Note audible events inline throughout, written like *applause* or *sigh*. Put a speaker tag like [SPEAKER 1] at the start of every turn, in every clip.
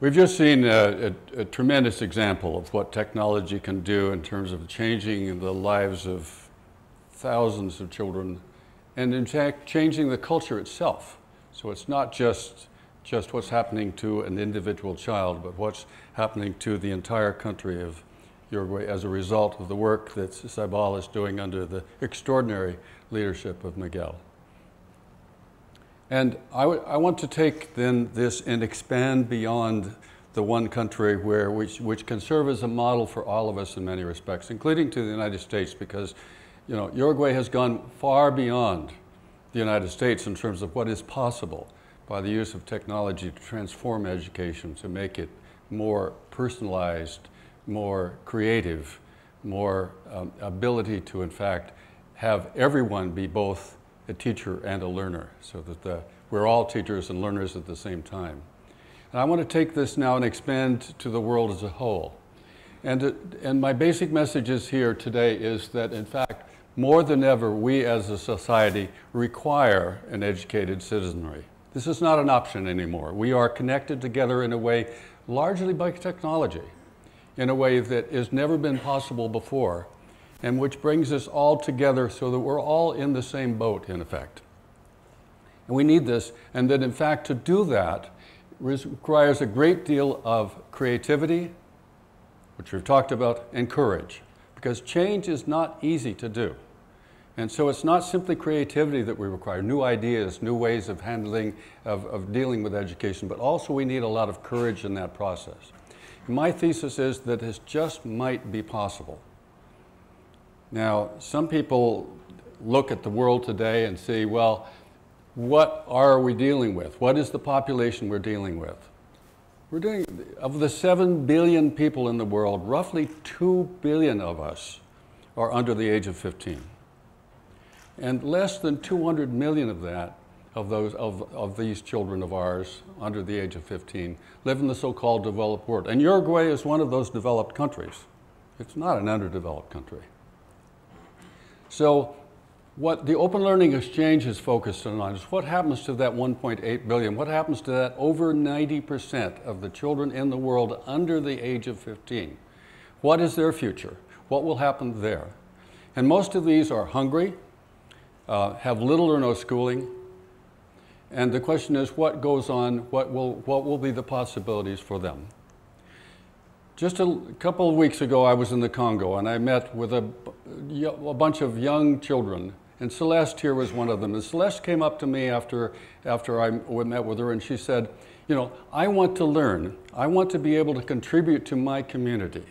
[SPEAKER 1] We've just seen a, a, a, tremendous example of what technology can do in terms of changing the lives of thousands of children and in fact changing the culture itself. So it's not just, just what's happening to an individual child, but what's happening to the entire country of Uruguay as a result of the work that Ceibal is doing under the extraordinary leadership of Miguel. And I, I want to take then this and expand beyond the one country where, which, which can serve as a model for all of us in many respects, including to the United States, because you know, Uruguay has gone far beyond the United States in terms of what is possible by the use of technology to transform education, to make it more personalized, more creative, more um, ability to, in fact, have everyone be both a teacher and a learner so that the, we're all teachers and learners at the same time. And I want to take this now and expand to the world as a whole. And, and my basic message is here today is that, in fact, more than ever, we as a society require an educated citizenry. This is not an option anymore. We are connected together in a way largely by technology, in a way that has never been possible before and which brings us all together so that we're all in the same boat, in effect. And we need this, and that in fact to do that requires a great deal of creativity, which we've talked about, and courage, because change is not easy to do. And so it's not simply creativity that we require, new ideas, new ways of handling, of, of dealing with education, but also we need a lot of courage in that process. My thesis is that this just might be possible. Now, some people look at the world today and say, well, what are we dealing with? What is the population we're dealing with? We're doing, of the 7 billion people in the world, roughly 2 billion of us are under the age of 15. And less than 200 million of that, of, those, of, of these children of ours under the age of 15, live in the so-called developed world. And Uruguay is one of those developed countries. It's not an underdeveloped country. So what the Open Learning Exchange is focused on is what happens to that 1.8 billion? What happens to that over 90% of the children in the world under the age of 15? What is their future? What will happen there? And most of these are hungry, uh, have little or no schooling, and the question is what goes on, what will, what will be the possibilities for them? Just a couple of weeks ago, I was in the Congo and I met with a, a bunch of young children. And Celeste here was one of them. And Celeste came up to me after, after I met with her and she said, You know, I want to learn. I want to be able to contribute to my community.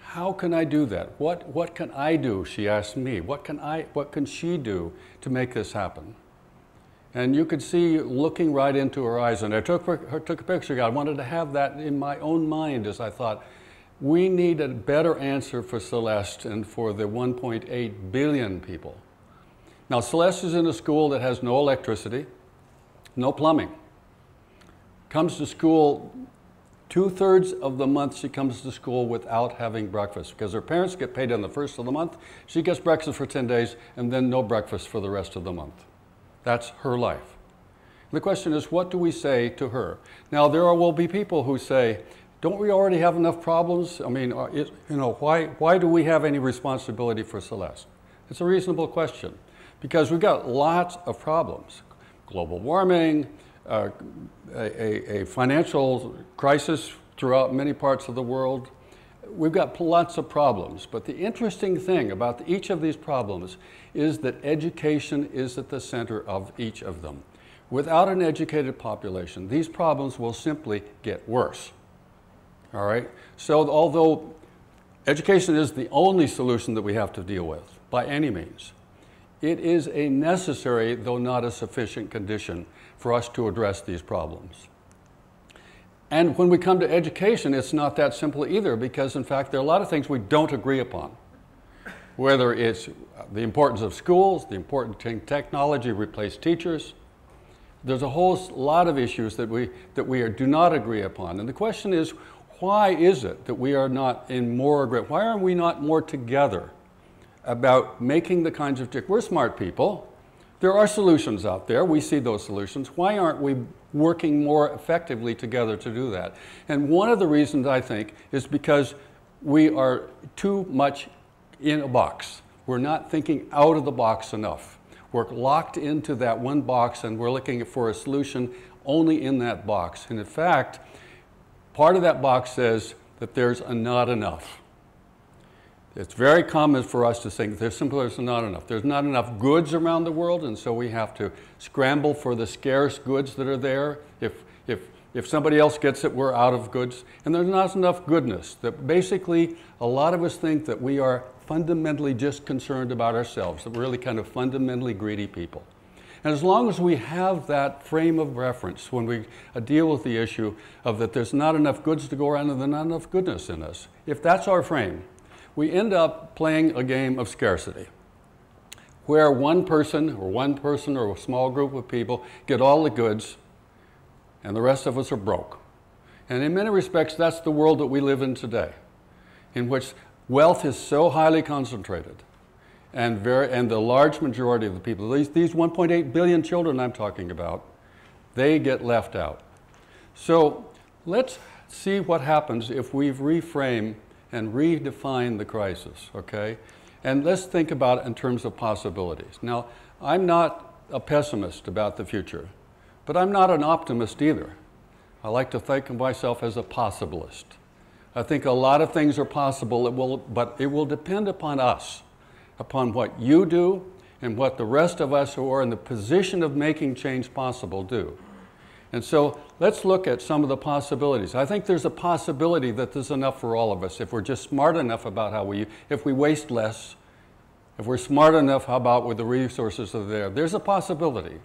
[SPEAKER 1] How can I do that? What, what can I do? She asked me. What can, I, what can she do to make this happen? And you could see looking right into her eyes. And I took, her, took a picture. I wanted to have that in my own mind as I thought, we need a better answer for Celeste and for the 1.8 billion people. Now, Celeste is in a school that has no electricity, no plumbing. Comes to school two thirds of the month she comes to school without having breakfast because her parents get paid on the first of the month. She gets breakfast for 10 days and then no breakfast for the rest of the month. That's her life. The question is, what do we say to her? Now, there will be people who say, don't we already have enough problems? I mean, uh, you know, why, why do we have any responsibility for Celeste? It's a reasonable question because we've got lots of problems. Global warming, uh, a, a, financial crisis throughout many parts of the world. We've got lots of problems, but the interesting thing about each of these problems is that education is at the center of each of them. Without an educated population, these problems will simply get worse. All right? So although education is the only solution that we have to deal with, by any means, it is a necessary, though not a sufficient condition for us to address these problems. And when we come to education, it's not that simple either because, in fact, there are a lot of things we don't agree upon whether it's the importance of schools, the importance of technology replace teachers. There's a whole lot of issues that we, that we are, do not agree upon. And the question is, why is it that we are not in more agreement? Why are we not more together about making the kinds of, we're smart people. There are solutions out there. We see those solutions. Why aren't we working more effectively together to do that. And one of the reasons I think is because we are too much in a box. We're not thinking out of the box enough. We're locked into that one box and we're looking for a solution only in that box. And in fact, part of that box says that there's a not enough. It's very common for us to think there's simply there's not enough. There's not enough goods around the world, and so we have to scramble for the scarce goods that are there. If, if, if somebody else gets it, we're out of goods. And there's not enough goodness. That basically, a lot of us think that we are fundamentally just concerned about ourselves, that we're really kind of fundamentally greedy people. And as long as we have that frame of reference when we uh, deal with the issue of that there's not enough goods to go around and there's not enough goodness in us, if that's our frame, we end up playing a game of scarcity where one person or one person or a small group of people get all the goods and the rest of us are broke. And in many respects, that's the world that we live in today, in which wealth is so highly concentrated. And, very, and the large majority of the people, these, these 1.8 billion children I'm talking about, they get left out. So let's see what happens if we reframe and redefine the crisis, okay? And let's think about it in terms of possibilities. Now, I'm not a pessimist about the future, but I'm not an optimist either. I like to think of myself as a possibilist. I think a lot of things are possible, it will, but it will depend upon us, upon what you do and what the rest of us who are in the position of making change possible do. And so let's look at some of the possibilities. I think there's a possibility that there's enough for all of us if we're just smart enough about how we, if we waste less, if we're smart enough how about with the resources that are there. There's a possibility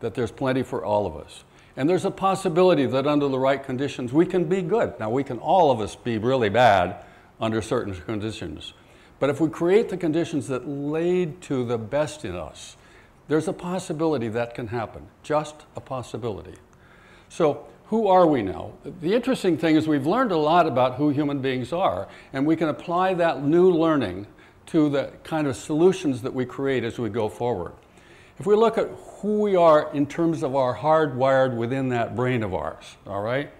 [SPEAKER 1] that there's plenty for all of us. And there's a possibility that under the right conditions we can be good. Now we can all of us be really bad under certain conditions. But if we create the conditions that lead to the best in us, there's a possibility that can happen, just a possibility. So, who are we now? The interesting thing is we've learned a lot about who human beings are, and we can apply that new learning to the kind of solutions that we create as we go forward. If we look at who we are in terms of our hardwired within that brain of ours, all right,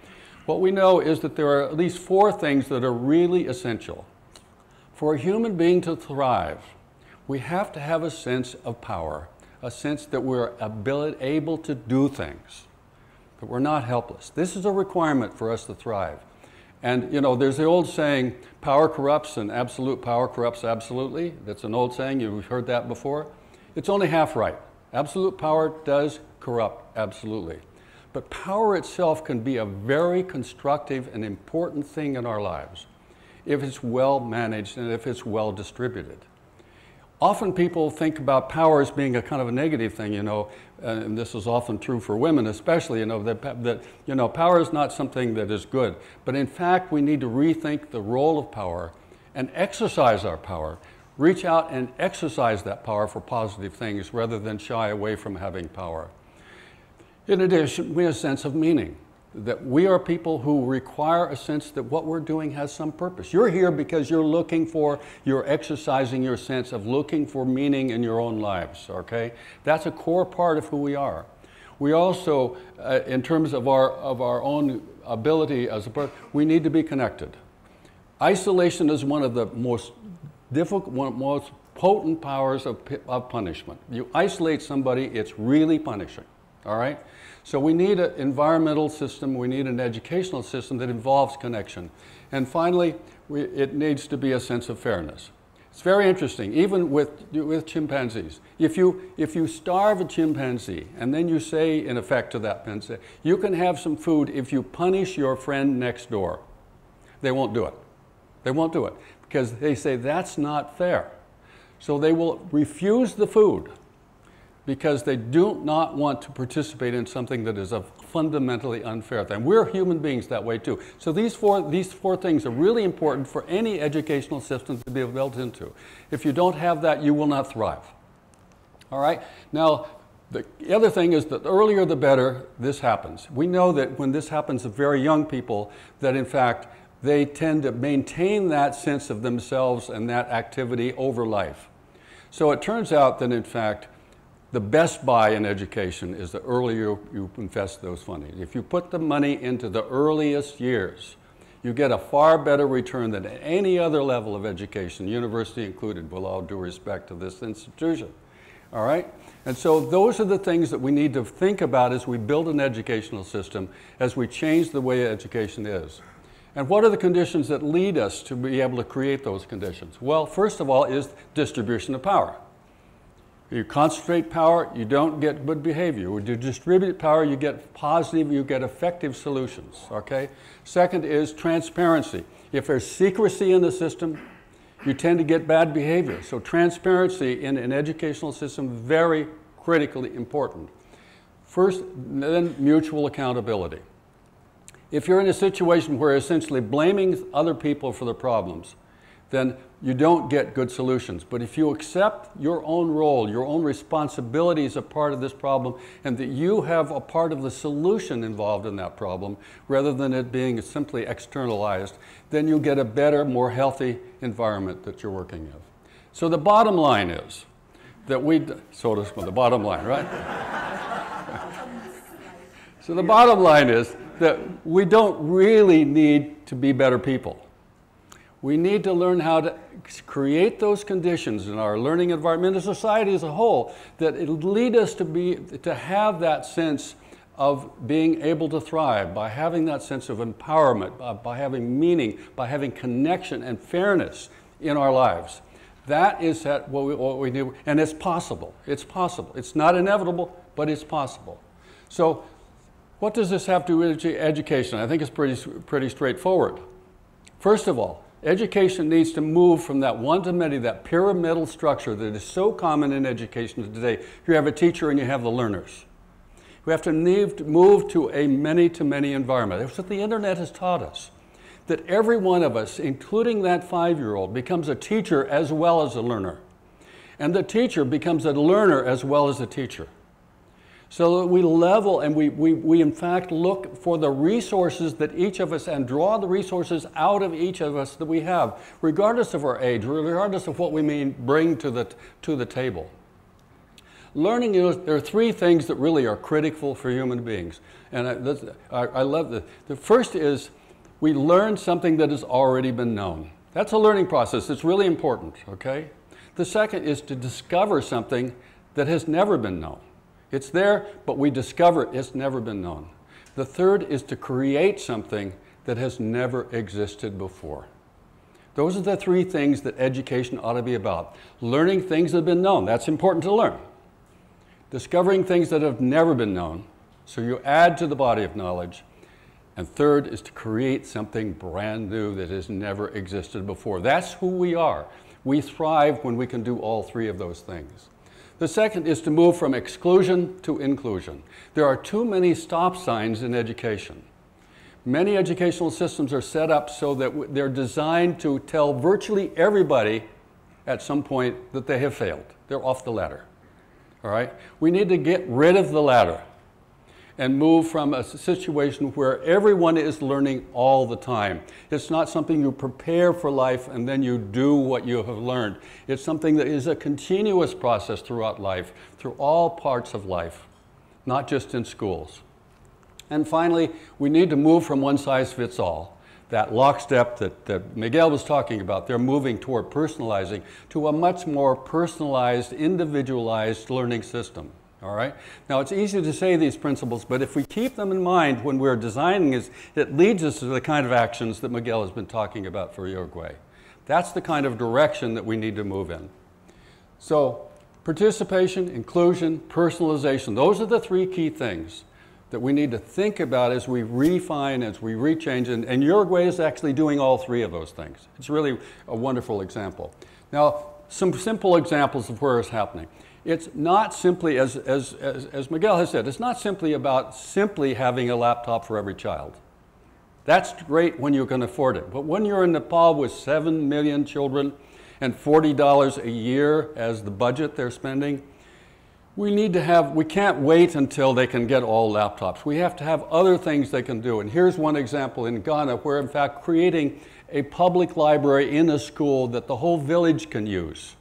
[SPEAKER 1] what we know is that there are at least four things that are really essential. For a human being to thrive, we have to have a sense of power a sense that we're able to do things, that we're not helpless. This is a requirement for us to thrive. And, you know, there's the old saying, power corrupts and absolute power corrupts absolutely. That's an old saying, you've heard that before. It's only half right. Absolute power does corrupt, absolutely. But power itself can be a very constructive and important thing in our lives if it's well managed and if it's well distributed often people think about power as being a kind of a negative thing, you know, and this is often true for women especially, you know, that, that, you know, power is not something that is good. But in fact, we need to rethink the role of power and exercise our power. Reach out and exercise that power for positive things rather than shy away from having power. In addition, we have a sense of meaning that we are people who require a sense that what we're doing has some purpose. You're here because you're looking for, you're exercising your sense of looking for meaning in your own lives, okay? That's a core part of who we are. We also, uh, in terms of our, of our own ability as a person, we need to be connected. Isolation is one of the most difficult, one most potent powers of, of punishment. You isolate somebody, it's really punishing, all right? So we need an environmental system, we need an educational system that involves connection. And finally, we, it needs to be a sense of fairness. It's very interesting, even with, with chimpanzees. If you, if you starve a chimpanzee and then you say, in effect, to that chimpanzee, you can have some food if you punish your friend next door, they won't do it. They won't do it because they say that's not fair. So they will refuse the food because they do not want to participate in something that is a fundamentally unfair thing. We're human beings that way too. So these four, these four things are really important for any educational system to be built into. If you don't have that, you will not thrive. All right? Now, the other thing is that the earlier the better this happens. We know that when this happens to very young people, that in fact, they tend to maintain that sense of themselves and that activity over life. So it turns out that in fact, the best buy in education is the earlier you invest those funding. If you put the money into the earliest years, you get a far better return than any other level of education, university included, with all due respect to this institution. All right? And so those are the things that we need to think about as we build an educational system, as we change the way education is. And what are the conditions that lead us to be able to create those conditions? Well, first of all is distribution of power. You concentrate power, you don't get good behavior. When you distribute power, you get positive, you get effective solutions, okay? Second is transparency. If there's secrecy in the system, you tend to get bad behavior. So transparency in an educational system, very critically important. First, then mutual accountability. If you're in a situation where essentially blaming other people for the problems, then you don't get good solutions. But if you accept your own role, your own responsibility as a part of this problem, and that you have a part of the solution involved in that problem, rather than it being simply externalized, then you get a better, more healthy environment that you're working in. So the bottom line is that we, so speak, the bottom line, right? *laughs* so the bottom line is that we don't really need to be better people. We need to learn how to create those conditions in our learning environment, in society as a whole, that lead us to, be, to have that sense of being able to thrive, by having that sense of empowerment, by, by having meaning, by having connection and fairness in our lives. That is what we, what we do, and it's possible. It's possible. It's not inevitable, but it's possible. So what does this have to do with education? I think it's pretty, pretty straightforward. First of all, education needs to move from that one to many, that pyramidal structure that is so common in education today. You have a teacher and you have the learners. We have to move to a many to many environment. That's what the internet has taught us. That every one of us, including that five year old, becomes a teacher as well as a learner. And the teacher becomes a learner as well as a teacher. So that we level and we, we, we in fact look for the resources that each of us and draw the resources out of each of us that we have, regardless of our age, regardless of what we mean bring to the, to the table. Learning, know, there are three things that really are critical for human beings. And I, I, I love this. the first is we learn something that has already been known. That's a learning process. It's really important, okay? The second is to discover something that has never been known. It's there, but we discover it's never been known. The third is to create something that has never existed before. Those are the three things that education ought to be about. Learning things that have been known, that's important to learn. Discovering things that have never been known, so you add to the body of knowledge. And third is to create something brand new that has never existed before. That's who we are. We thrive when we can do all three of those things. The second is to move from exclusion to inclusion. There are too many stop signs in education. Many educational systems are set up so that they're designed to tell virtually everybody at some point that they have failed. They're off the ladder. All right? We need to get rid of the ladder and move from a situation where everyone is learning all the time. It's not something you prepare for life and then you do what you have learned. It's something that is a continuous process throughout life, through all parts of life, not just in schools. And finally, we need to move from one size fits all. That lockstep that, that Miguel was talking about, they're moving toward personalizing to a much more personalized, individualized learning system. All right? Now, it's easy to say these principles, but if we keep them in mind when we're designing it, it leads us to the kind of actions that Miguel has been talking about for Uruguay. That's the kind of direction that we need to move in. So, participation, inclusion, personalization, those are the three key things that we need to think about as we refine, as we rechange, and, and Uruguay is actually doing all three of those things. It's really a wonderful example. Now, some simple examples of where it's happening it's not simply, as, as, as, as, Miguel has said, it's not simply about simply having a laptop for every child. That's great when you can afford it. But when you're in Nepal with 7 million children and $40 a year as the budget they're spending, we need to have, we can't wait until they can get all laptops. We have to have other things they can do. And here's one example in Ghana where, in fact, creating a public library in a school that the whole village can use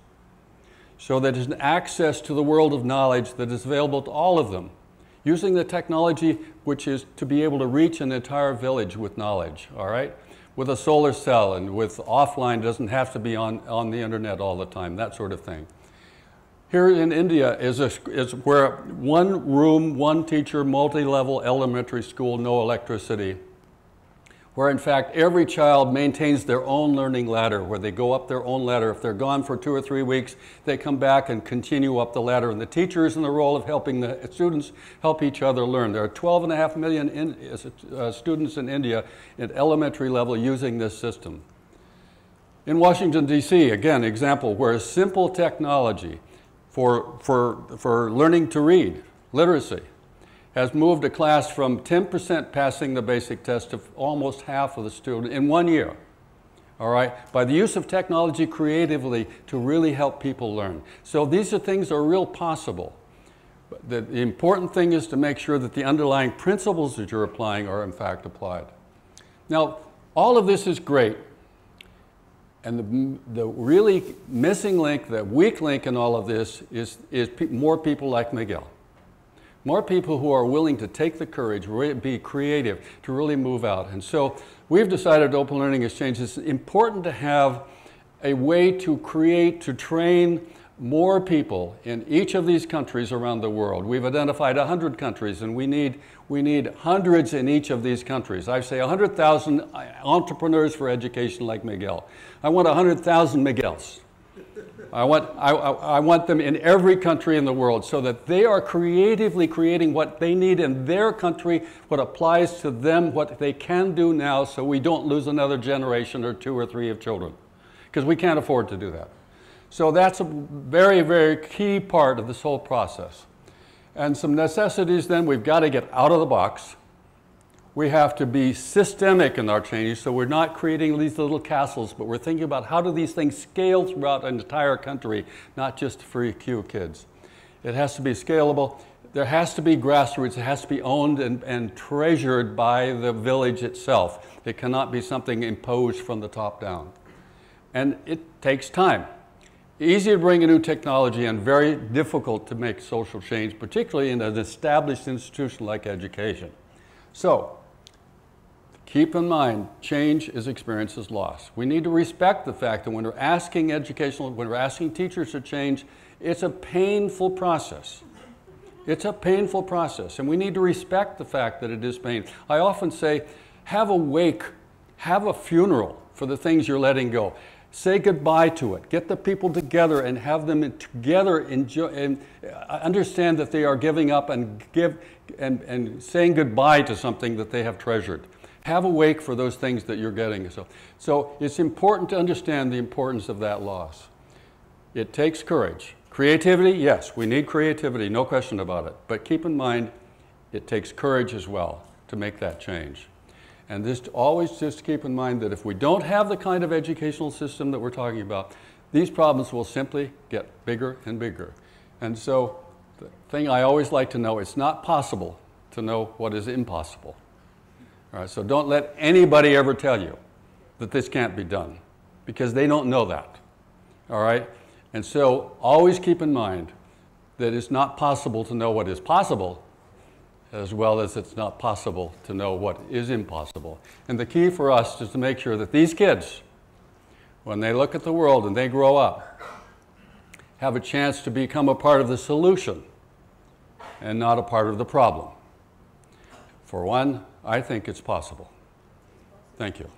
[SPEAKER 1] so that there's an access to the world of knowledge that is available to all of them, using the technology which is to be able to reach an entire village with knowledge, all right? With a solar cell and with offline, doesn't have to be on, on the internet all the time, that sort of thing. Here in India is, a, is where one room, one teacher, multi-level elementary school, no electricity, where in fact every child maintains their own learning ladder, where they go up their own ladder. If they're gone for two or three weeks, they come back and continue up the ladder. And the teacher is in the role of helping the students help each other learn. There are 12 and a half million in, uh, students in India at elementary level using this system. In Washington, D.C., again, example where a simple technology for, for, for learning to read, literacy, has moved a class from 10% passing the basic test to almost half of the students in one year. All right, by the use of technology creatively to really help people learn. So these are things that are real possible. The, the important thing is to make sure that the underlying principles that you're applying are in fact applied. Now, all of this is great. And the, the really missing link, the weak link in all of this is, is pe more people like Miguel. More people who are willing to take the courage, be creative, to really move out. And so we've decided at Open Learning Exchange it's important to have a way to create, to train more people in each of these countries around the world. We've identified 100 countries and we need, we need hundreds in each of these countries. I say 100,000 uh, entrepreneurs for education like Miguel. I want 100,000 Miguels. I want, I, I, want them in every country in the world so that they are creatively creating what they need in their country, what applies to them, what they can do now, so we don't lose another generation or two or three of children. Because we can't afford to do that. So that's a very, very key part of this whole process. And some necessities then, we've got to get out of the box we have to be systemic in our changes so we're not creating these little castles, but we're thinking about how do these things scale throughout an entire country, not just for a few kids. It has to be scalable. There has to be grassroots. It has to be owned and, and treasured by the village itself. It cannot be something imposed from the top down. And it takes time. Easy to bring a new technology and very difficult to make social change, particularly in an established institution like education. So, Keep in mind, change is experienced as loss. We need to respect the fact that when we're asking educational, when we're asking teachers to change, it's a painful process. It's a painful process, and we need to respect the fact that it is pain. I often say, have a wake, have a funeral for the things you're letting go. Say goodbye to it. Get the people together and have them together enjoy, and uh, understand that they are giving up and, give, and, and saying goodbye to something that they have treasured. Have a wake for those things that you're getting. So, so it's important to understand the importance of that loss. It takes courage. Creativity, yes, we need creativity, no question about it. But keep in mind, it takes courage as well to make that change. And this always just keep in mind that if we don't have the kind of educational system that we're talking about, these problems will simply get bigger and bigger. And so the thing I always like to know, it's not possible to know what is impossible. So don't let anybody ever tell you that this can't be done because they don't know that. All right? And so always keep in mind that it's not possible to know what is possible as well as it's not possible to know what is impossible. And the key for us is to make sure that these kids, when they look at the world and they grow up, have a chance to become a part of the solution and not a part of the problem. For one, I think it's possible. Thank you.